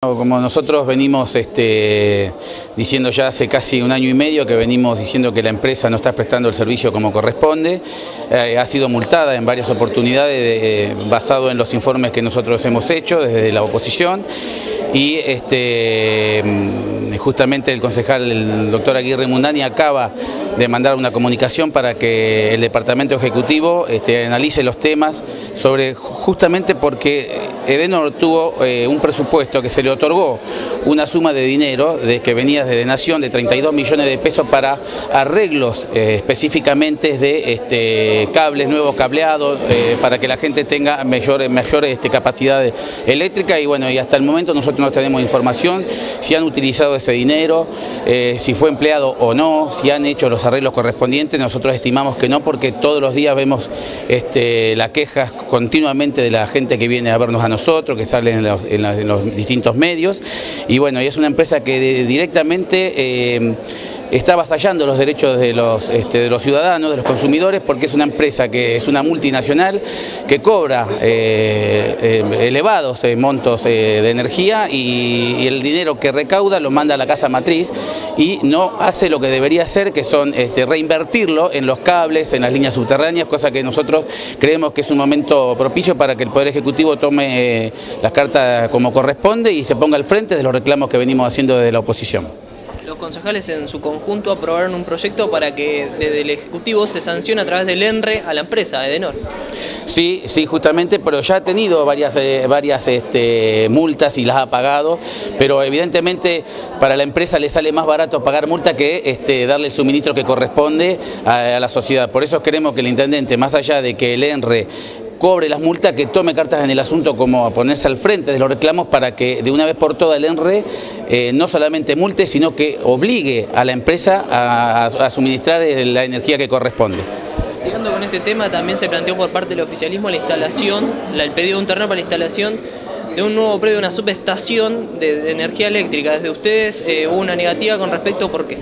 Como nosotros venimos este, diciendo ya hace casi un año y medio que venimos diciendo que la empresa no está prestando el servicio como corresponde, eh, ha sido multada en varias oportunidades eh, basado en los informes que nosotros hemos hecho desde la oposición. Y este, mm, justamente el concejal, el doctor Aguirre Mundani, acaba de mandar una comunicación para que el Departamento Ejecutivo este, analice los temas sobre justamente porque Edenor tuvo eh, un presupuesto que se le otorgó una suma de dinero de, que venía de Nación de 32 millones de pesos para arreglos eh, específicamente de este, cables nuevos cableados eh, para que la gente tenga mayor, mayor este, capacidad eléctrica. Y bueno, y hasta el momento nosotros no tenemos información si han utilizado ese dinero, si fue empleado o no, si han hecho los arreglos correspondientes, nosotros estimamos que no porque todos los días vemos este, la queja continuamente de la gente que viene a vernos a nosotros que salen en los, distintos medios. Y bueno, y es una empresa que directamente... Eh, está avasallando los derechos de los, este, de los ciudadanos, de los consumidores, porque es una empresa que es una multinacional que cobra eh, eh, elevados eh, montos de energía y, el dinero que recauda lo manda a la casa matriz y no hace lo que debería hacer, que son este, reinvertirlo en los cables, en las líneas subterráneas, cosa que nosotros creemos que es un momento propicio para que el Poder Ejecutivo tome las cartas como corresponde y se ponga al frente de los reclamos que venimos haciendo desde la oposición concejales en su conjunto aprobaron un proyecto para que desde el Ejecutivo se sancione a través del ENRE a la empresa, Edenor. Sí, sí, justamente, pero ya ha tenido varias, eh, varias este, multas y las ha pagado, pero evidentemente para la empresa le sale más barato pagar multa que este, darle el suministro que corresponde a, a la sociedad. Por eso queremos que el intendente, más allá de que el ENRE cobre las multas, que tome cartas en el asunto como a ponerse al frente de los reclamos para que de una vez por todas el ENRE eh, no solamente multe, sino que obligue a la empresa a, suministrar la energía que corresponde. Siguiendo con este tema, también se planteó por parte del oficialismo la instalación, el pedido de un terreno para la instalación de un nuevo predio, una subestación de, energía eléctrica. Desde ustedes eh, hubo una negativa con respecto por qué.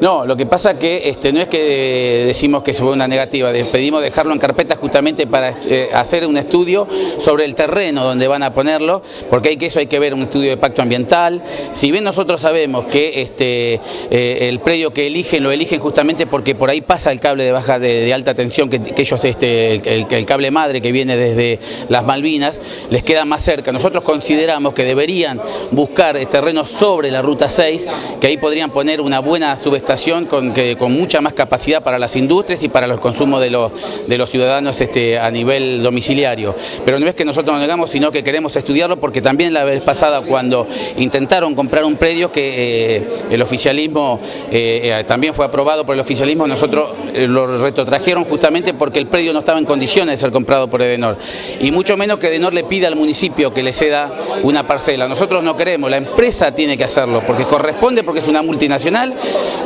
No, lo que pasa que este, no es que decimos que fue una negativa, pedimos dejarlo en carpeta justamente para eh, hacer un estudio sobre el terreno donde van a ponerlo, porque hay que eso hay que ver un estudio de pacto ambiental. Si bien nosotros sabemos que este, eh, el predio que eligen lo eligen justamente porque por ahí pasa el cable de baja de, alta tensión que, ellos este, el, el, cable madre que viene desde las Malvinas les queda más cerca. Nosotros consideramos que deberían buscar terrenos sobre la ruta 6, que ahí podrían poner una buena subestación con, que, con mucha más capacidad para las industrias y para los consumos de los, de los ciudadanos este, a nivel domiciliario. Pero no es que nosotros nos negamos, sino que queremos estudiarlo porque también la vez pasada cuando intentaron comprar un predio que eh, el oficialismo eh, eh, también fue aprobado por el oficialismo, nosotros lo retrotrajeron justamente porque el predio no estaba en condiciones de ser comprado por Edenor. Y mucho menos que Edenor le pida al municipio que le ceda una parcela. Nosotros no queremos, la empresa tiene que hacerlo porque corresponde, porque es una multinacional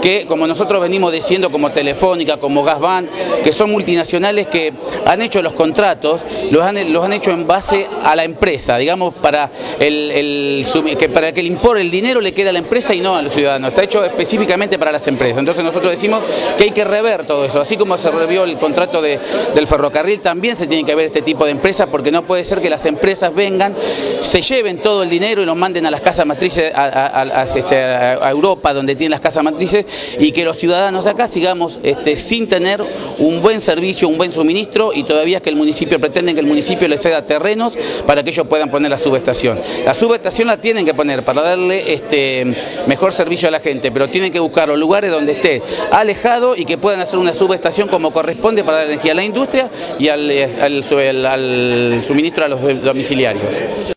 que como nosotros venimos diciendo, como Telefónica, como Gasban, que son multinacionales que han hecho los contratos, los han, los han hecho en base a la empresa, digamos, para, el, que, para que el impor el dinero le quede a la empresa y no a los ciudadanos. Está hecho específicamente para las empresas. Entonces nosotros decimos que hay que rever todo eso. Así como se revió el contrato de, del ferrocarril, también se tiene que ver este tipo de empresas porque no puede ser que las empresas vengan, se lleven todo el dinero y lo manden a las casas matrices, a, este, a Europa, donde tienen las casas matrices, y que los ciudadanos acá sigamos este, sin tener un buen servicio, un buen suministro y todavía que el municipio pretende que el municipio le ceda terrenos para que ellos puedan poner la subestación. La subestación la tienen que poner para darle este, mejor servicio a la gente, pero tienen que buscar los lugares donde esté alejado y que puedan hacer una subestación como corresponde para dar energía a la industria y al, al suministro a los domiciliarios.